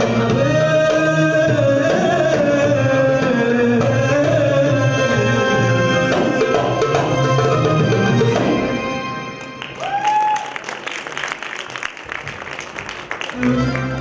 Thank mm -hmm. you.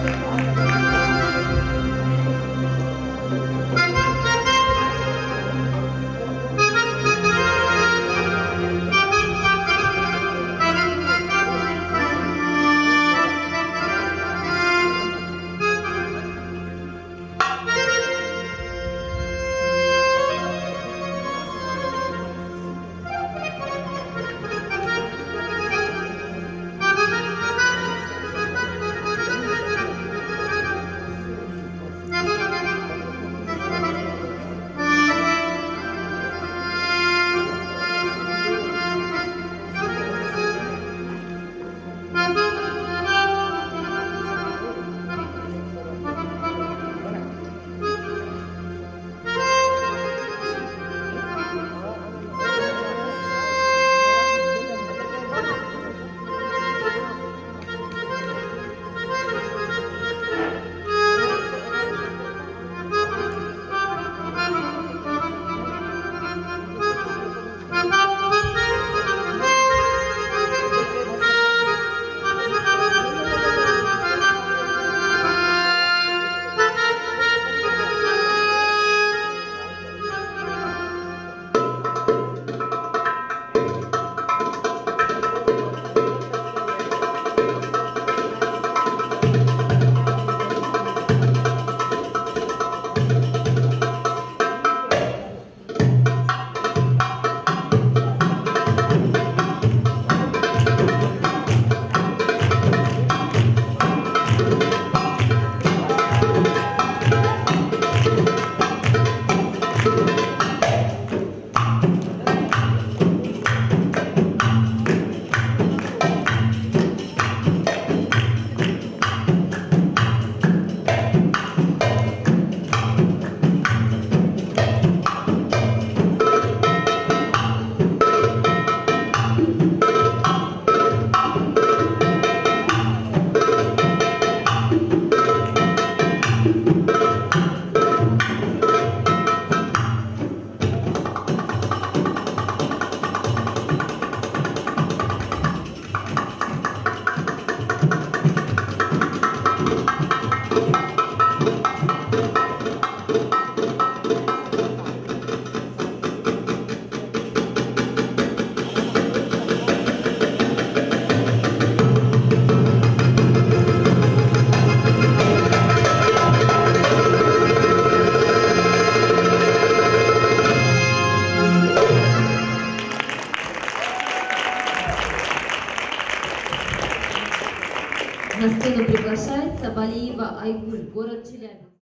आई गोरखची land